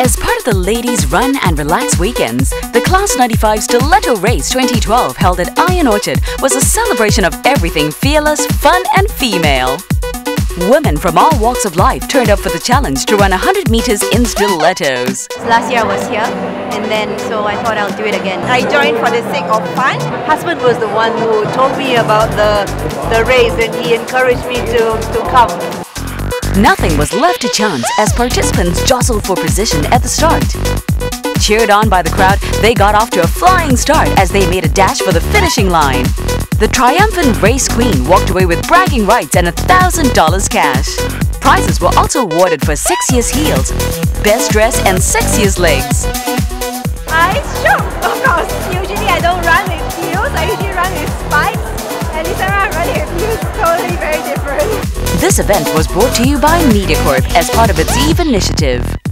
As part of the Ladies Run and Relax weekends, the Class 95 Stiletto Race 2012 held at ION Orchard was a celebration of everything fearless, fun, and female. Women from all walks of life turned up for the challenge to run 100 meters in stilettos. Last year I was here and then so I thought I'll do it again. I joined for the sake of fun. Husband was the one who told me about the, the race and he encouraged me to, to come. Nothing was left to chance as participants jostled for position at the start. Cheered on by the crowd, they got off to a flying start as they made a dash for the finishing line. The triumphant race queen walked away with bragging rights and $1,000 cash. Prizes were also awarded for sexiest heels, best dress and sexiest legs. This event was brought to you by MediaCorp as part of its EVE initiative.